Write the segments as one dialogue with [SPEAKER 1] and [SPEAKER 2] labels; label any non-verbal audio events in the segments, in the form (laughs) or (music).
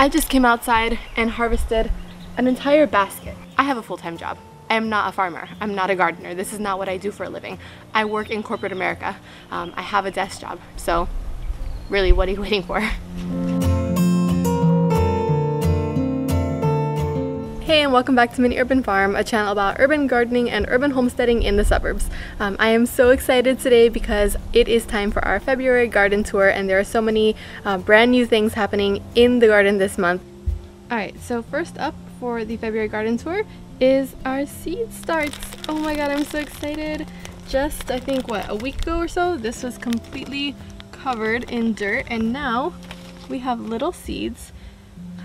[SPEAKER 1] I just came outside and harvested an entire basket. I have a full-time job. I am not a farmer. I'm not a gardener. This is not what I do for a living. I work in corporate America. Um, I have a desk job. So really, what are you (laughs) waiting for? Hey and welcome back to Mini Urban Farm, a channel about urban gardening and urban homesteading in the suburbs. Um, I am so excited today because it is time for our February garden tour and there are so many uh, brand new things happening in the garden this month. Alright, so first up for the February garden tour is our seed starts. Oh my god, I'm so excited. Just, I think, what, a week ago or so, this was completely covered in dirt and now we have little seeds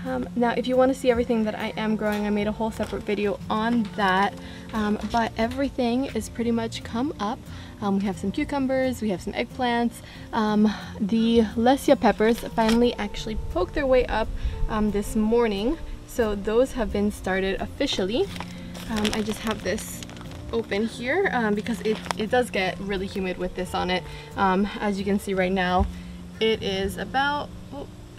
[SPEAKER 1] um, now if you want to see everything that I am growing, I made a whole separate video on that, um, but everything is pretty much come up. Um, we have some cucumbers, we have some eggplants. Um, the Lesia peppers finally actually poked their way up um, this morning, so those have been started officially. Um, I just have this open here because it, it does get really humid with this on it. as you can see right now, it is about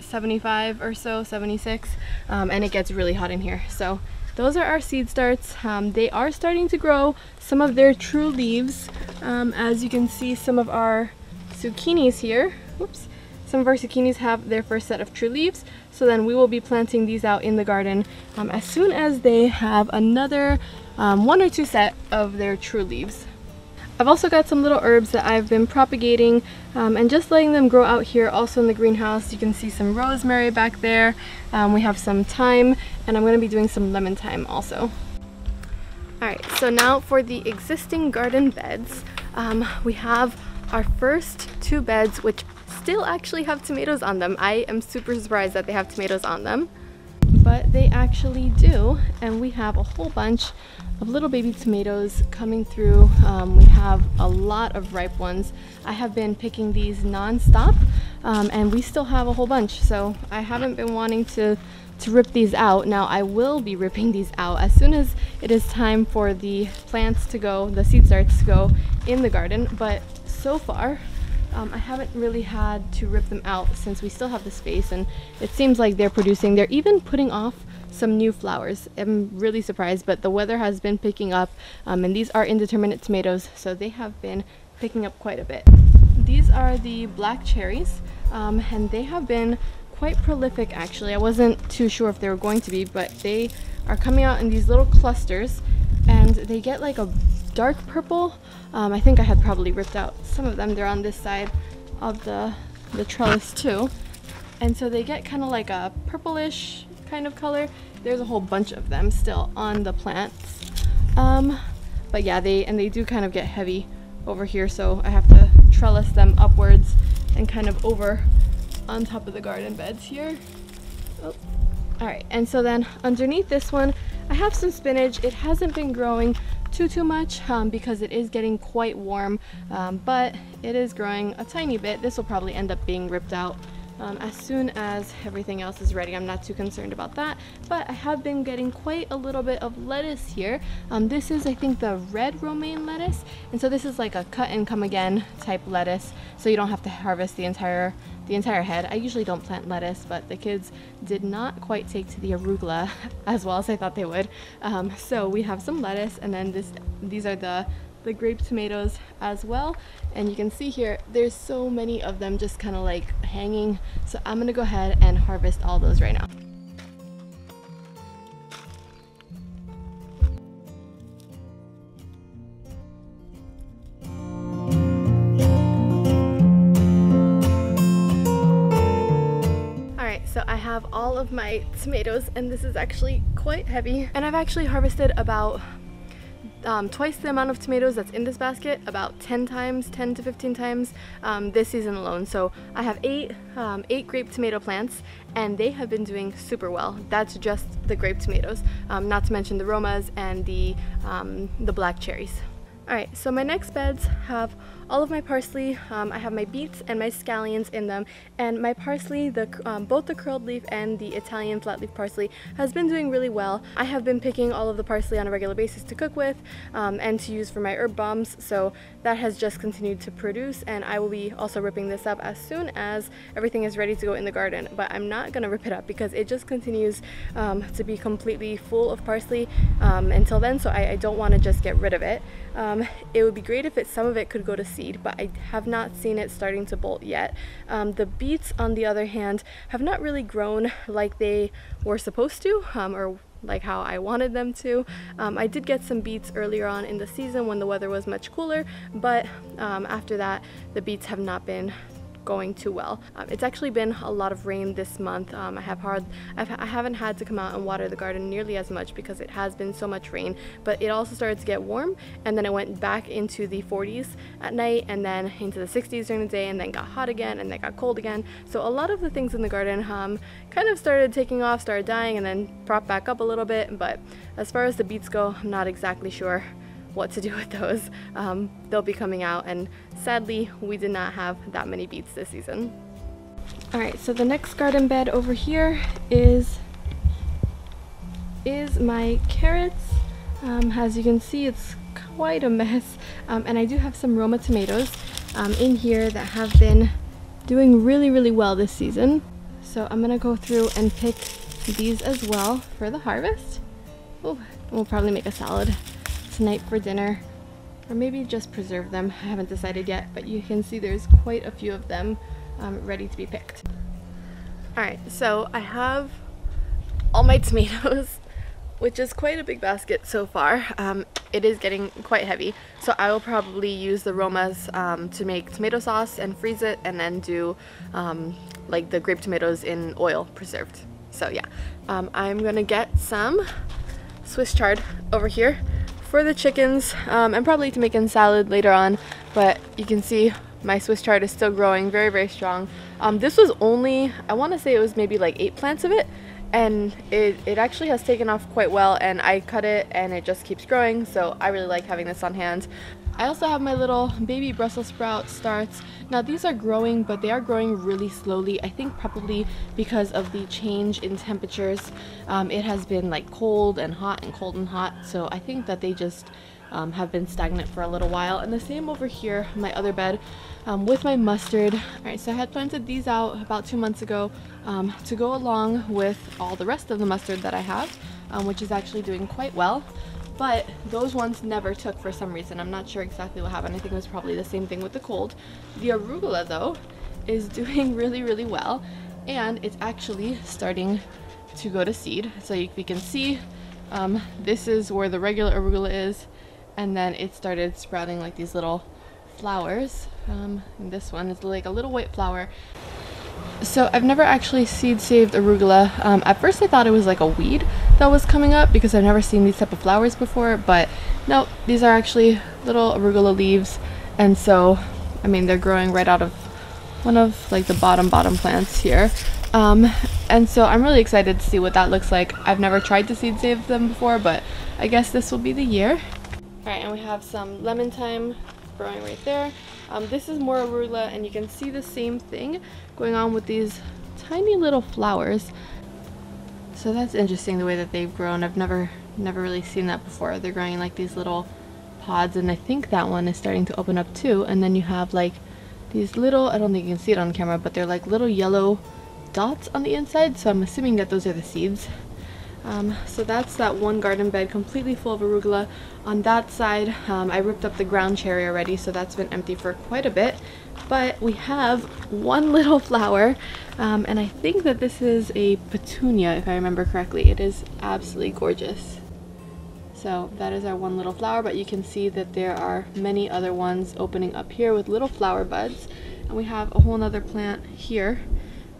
[SPEAKER 1] 75 or so, 76, um, and it gets really hot in here. So those are our seed starts. Um, they are starting to grow some of their true leaves. Um, as you can see, some of our zucchinis here, whoops, some of our zucchinis have their first set of true leaves. So then we will be planting these out in the garden um, as soon as they have another um, one or two set of their true leaves. I've also got some little herbs that I've been propagating um, and just letting them grow out here also in the greenhouse. You can see some rosemary back there. Um, we have some thyme and I'm going to be doing some lemon thyme also. Alright, so now for the existing garden beds, um, we have our first two beds which still actually have tomatoes on them. I am super surprised that they have tomatoes on them but they actually do and we have a whole bunch of little baby tomatoes coming through. Um, we have a lot of ripe ones. I have been picking these non-stop um, and we still have a whole bunch so I haven't been wanting to to rip these out. Now I will be ripping these out as soon as it is time for the plants to go the seed starts to go in the garden but so far um, I haven't really had to rip them out since we still have the space and it seems like they're producing. They're even putting off some new flowers. I'm really surprised, but the weather has been picking up um, and these are indeterminate tomatoes, so they have been picking up quite a bit. These are the black cherries um, and they have been quite prolific actually. I wasn't too sure if they were going to be, but they are coming out in these little clusters and they get like a dark purple. Um, I think I had probably ripped out some of them. They're on this side of the, the trellis too. And so they get kind of like a purplish kind of color. There's a whole bunch of them still on the plants. Um, but yeah, they and they do kind of get heavy over here, so I have to trellis them upwards and kind of over on top of the garden beds here. Oh. All right, and so then underneath this one, I have some spinach. It hasn't been growing too too much um, because it is getting quite warm um, but it is growing a tiny bit. This will probably end up being ripped out um, as soon as everything else is ready. I'm not too concerned about that, but I have been getting quite a little bit of lettuce here. Um, this is, I think, the red romaine lettuce, and so this is like a cut and come again type lettuce, so you don't have to harvest the entire the entire head. I usually don't plant lettuce, but the kids did not quite take to the arugula (laughs) as well as I thought they would. Um, so we have some lettuce, and then this these are the the grape tomatoes as well. And you can see here there's so many of them just kind of like hanging. So I'm gonna go ahead and harvest all those right now. So I have all of my tomatoes and this is actually quite heavy. And I've actually harvested about um, twice the amount of tomatoes that's in this basket, about 10 times, 10 to 15 times um, this season alone. So I have eight, um, eight grape tomato plants and they have been doing super well. That's just the grape tomatoes, um, not to mention the Romas and the, um, the black cherries. Alright, so my next beds have all of my parsley. Um, I have my beets and my scallions in them and my parsley, the um, both the curled leaf and the Italian flat leaf parsley has been doing really well. I have been picking all of the parsley on a regular basis to cook with um, and to use for my herb bombs so that has just continued to produce and I will be also ripping this up as soon as everything is ready to go in the garden but I'm not gonna rip it up because it just continues um, to be completely full of parsley um, until then so I, I don't want to just get rid of it. Um, it would be great if it, some of it could go to seed but I have not seen it starting to bolt yet. Um, the beets on the other hand have not really grown like they were supposed to um, or like how I wanted them to. Um, I did get some beets earlier on in the season when the weather was much cooler, but um, after that, the beets have not been going too well. Um, it's actually been a lot of rain this month. Um, I have hard, I've, I haven't had to come out and water the garden nearly as much because it has been so much rain, but it also started to get warm and then it went back into the 40s at night and then into the 60s during the day and then got hot again and then got cold again. So a lot of the things in the garden um, kind of started taking off, started dying and then propped back up a little bit, but as far as the beets go, I'm not exactly sure what to do with those. Um, they'll be coming out and sadly we did not have that many beets this season. Alright, so the next garden bed over here is is my carrots. Um, as you can see it's quite a mess um, and I do have some Roma tomatoes um, in here that have been doing really really well this season. So I'm gonna go through and pick these as well for the harvest. Oh, we'll probably make a salad tonight for dinner or maybe just preserve them. I haven't decided yet, but you can see there's quite a few of them um, ready to be picked. Alright, so I have all my (laughs) tomatoes, which is quite a big basket so far. Um, it is getting quite heavy, so I will probably use the Romas um, to make tomato sauce and freeze it and then do um, like the grape tomatoes in oil preserved. So yeah, um, I'm gonna get some Swiss chard over here for the chickens um, and probably to make in salad later on but you can see my Swiss chard is still growing very very strong. Um, this was only I want to say it was maybe like eight plants of it and it, it actually has taken off quite well and I cut it and it just keeps growing so I really like having this on hand I also have my little baby Brussels sprout starts. Now these are growing, but they are growing really slowly. I think probably because of the change in temperatures. Um, it has been like cold and hot and cold and hot, so I think that they just um, have been stagnant for a little while. And the same over here, my other bed, um, with my mustard. Alright, so I had planted these out about two months ago um, to go along with all the rest of the mustard that I have, um, which is actually doing quite well but those ones never took for some reason. I'm not sure exactly what happened. I think it was probably the same thing with the cold. The arugula though is (laughs) doing really really well and it's actually starting to go to seed. So you, we can see um, this is where the regular arugula is and then it started sprouting like these little flowers. Um, this one is like a little white flower so I've never actually seed saved arugula. Um, at first I thought it was like a weed that was coming up because I've never seen these type of flowers before, but no, these are actually little arugula leaves. And so, I mean, they're growing right out of one of like the bottom bottom plants here. Um, and so I'm really excited to see what that looks like. I've never tried to seed save them before, but I guess this will be the year. All right, and we have some lemon thyme growing right there. Um, this is more arugula and you can see the same thing going on with these tiny little flowers. So that's interesting the way that they've grown. I've never never really seen that before. They're growing like these little pods and I think that one is starting to open up too and then you have like these little, I don't think you can see it on camera, but they're like little yellow dots on the inside so I'm assuming that those are the seeds. Um, so that's that one garden bed completely full of arugula. On that side, um, I ripped up the ground cherry already, so that's been empty for quite a bit. But we have one (laughs) little flower, um, and I think that this is a petunia, if I remember correctly. It is absolutely gorgeous. So that is our one little flower, but you can see that there are many other ones opening up here with little flower buds. And we have a whole other plant here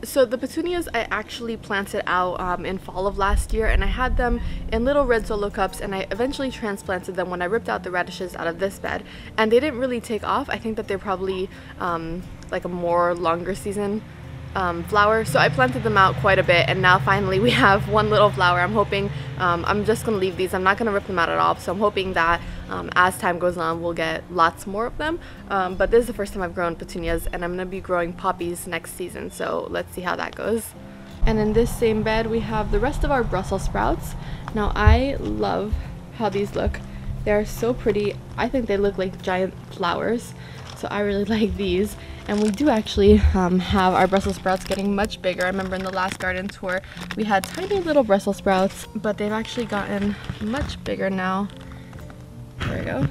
[SPEAKER 1] so the petunias I actually planted out um, in fall of last year and I had them in little red solo cups and I eventually transplanted them when I ripped out the radishes out of this bed. And they didn't really take off. I think that they're probably um, like a more longer season um, flower. So I planted them out quite a bit and now finally (laughs) we have one little flower. I'm hoping um, I'm just gonna leave these. I'm not gonna rip them out at all. So I'm hoping that um, as time goes on we'll get lots more of them. Um, but this is the first time I've grown petunias and I'm gonna be growing poppies next season. So let's see how that goes. And in this same bed we have the rest of our Brussels sprouts. Now I love how these look. They're so pretty. I think they look like giant flowers. So I really (laughs) like these. And we do actually um, have our Brussels sprouts getting much bigger. I remember in the last garden tour we had tiny little Brussels sprouts but they've actually gotten much bigger now. There we go.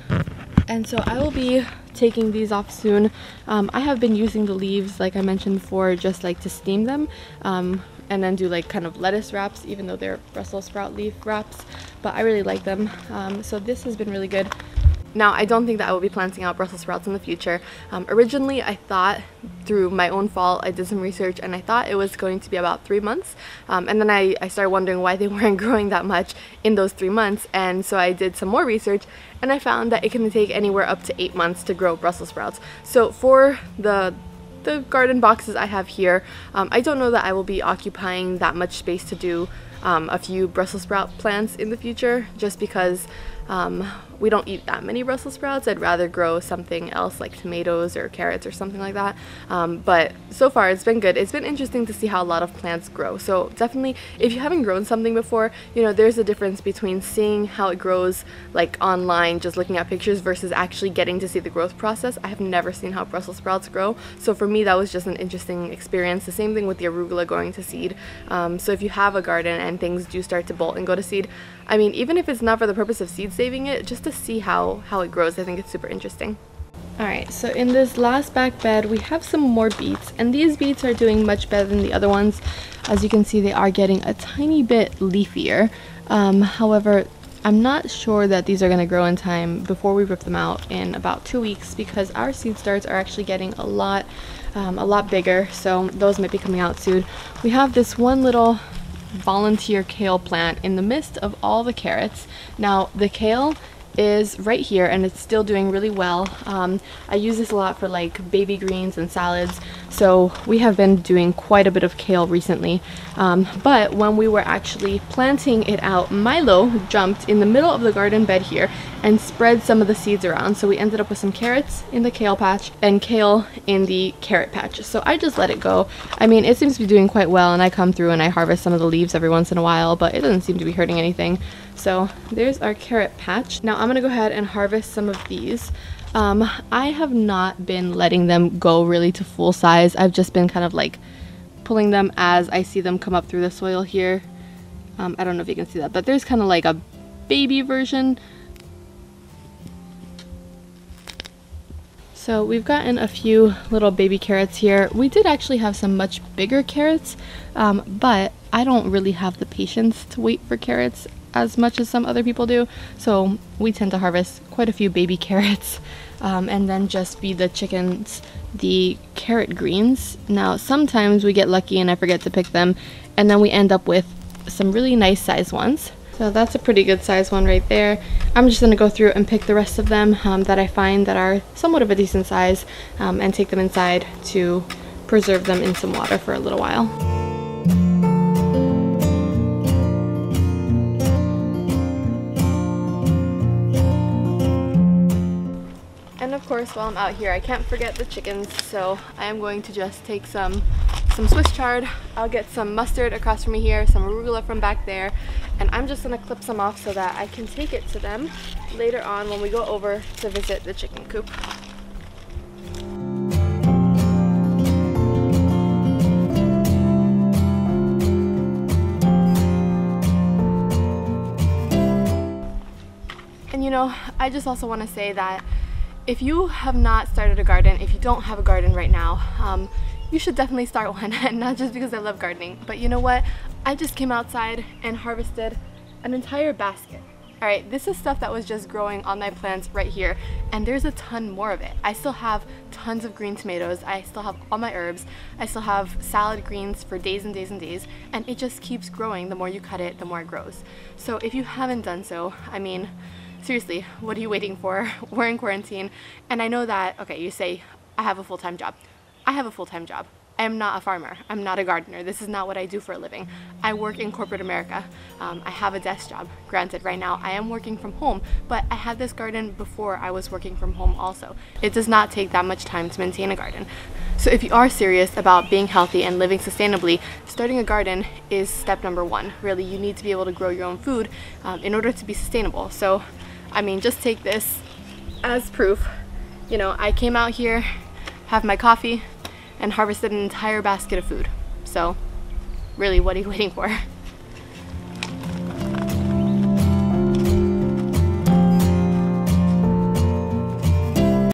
[SPEAKER 1] And so I will be taking these off soon. Um, I have been using the leaves like I mentioned before just like to steam them um, and then do like kind of lettuce wraps even though they're Brussels sprout leaf wraps but I really like them. Um, so this has been really good. Now, I don't think that I will be planting out Brussels sprouts in the future. Um, originally, I thought through my own fault, I did some research and I thought it was going to be about three months. Um, and then I, I started wondering why they (laughs) weren't growing that much in those three months. And so I did some more research and I found that it can take anywhere up to eight months to grow Brussels sprouts. So for the the garden boxes I have here, um, I don't know that I will be occupying that much space to do um, a few Brussels sprout plants in the future just because um, we don't eat that many Brussels sprouts. I'd rather grow something else like tomatoes or carrots or something like that. Um, but so far it's been good. It's been interesting to see how a lot of plants grow. So definitely if you haven't grown something before, you know, there's a difference between seeing how it grows like online, just looking at pictures versus actually getting to see the growth process. I have never seen how Brussels sprouts grow. So for me, that was just an interesting experience. The same thing with the arugula going to seed. Um, so if you have a garden and things do start to bolt and go to seed, I mean, even if it's not for the purpose of seed saving it, just to see how, how it grows, I think it's super interesting. Alright, so in this last back bed, we have some more beets, and these beets are doing much better than the other ones. As you can see, they are getting a tiny bit leafier. Um, however, I'm not sure that these are going to grow in time before we rip them out in about two weeks because our seed starts are actually getting a lot, um, a lot bigger, so those might be coming out soon. We have this one little volunteer kale plant in the midst of all the carrots. Now the kale is right here and it's still doing really well. Um, I use this a lot for like baby greens and salads so we have been doing quite a bit of kale recently um, but when we were actually planting it out Milo jumped in the middle of the garden bed here and spread some of the seeds around so we ended up with some carrots in the kale patch and kale in the carrot patch so I just let it go. I mean it seems to be doing quite well and I come through and I harvest some of the leaves every once in a while but it doesn't seem to be hurting anything. So there's our carrot patch. Now I'm gonna go ahead and harvest some of these. Um, I have not been letting them go really to full size. I've just been kind of like pulling them as I see them come up through the soil here. Um, I don't know if you can see that, but there's kind of like a baby version. So we've gotten a few little baby carrots here. We did actually have some much bigger carrots, um, but I don't really have the patience to wait for carrots as much as some other people do. So we tend to harvest quite a few baby (laughs) carrots um, and then just feed the chickens the carrot greens. Now sometimes we get lucky and I forget to pick them and then we end up with some really nice size ones. So that's a pretty good size one right there. I'm just going to go through and pick the rest of them um, that I find that are somewhat of a decent size um, and take them inside to preserve them in some water for a little while. And of course while I'm out here I can't forget the chickens so I am going to just take some some Swiss chard I'll get some mustard across from me here some arugula from back there and I'm just gonna clip some off so that I can take it to them later on when we go over to visit the chicken coop And you know, I just also want to say that if you have not started a garden, if you don't have a garden right now, um, you should definitely start (laughs) one. not just because I love gardening, but you know what? I just came outside and harvested an entire basket. All right, this is stuff that was just growing on my plants right here, and there's a ton more of it. I still have tons of green tomatoes. I still have all my herbs. I still have salad greens for days and days and days, and it just keeps growing. The more you cut it, the more it grows. So if you haven't done so, I mean, seriously, what are you waiting for? (laughs) We're in quarantine. And I know that, okay, you say, I have a full-time job. I have a full-time job. I am not a farmer. I'm not a gardener. This is not what I do for a living. I work in corporate America. Um, I have a desk job. Granted, right now I am working from home, but I had this garden before I was working from home also. It does not take that much time to maintain a garden. So if you are serious about being healthy and living sustainably, starting a garden is step number one. Really, you need to be able to grow your own food um, in order to be sustainable. So, I mean, just take this as proof. You know, I came out here, have my coffee, and harvested an entire basket of food. So, really, what are you (laughs) waiting for?